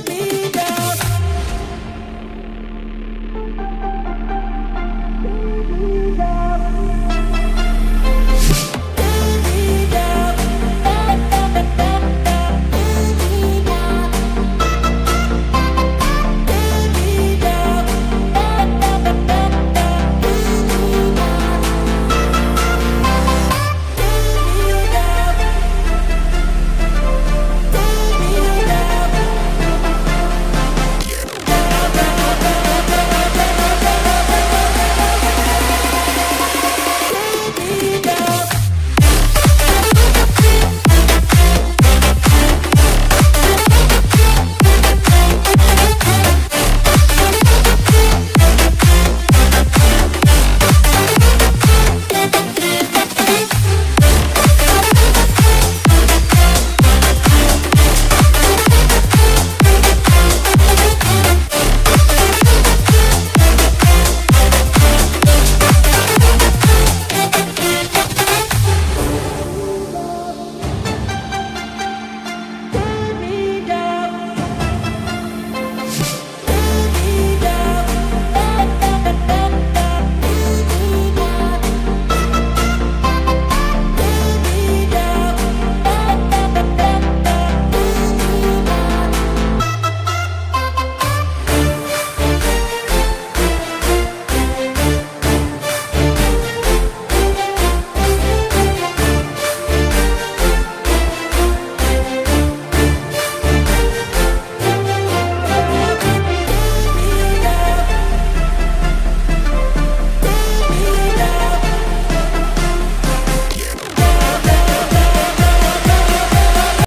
me.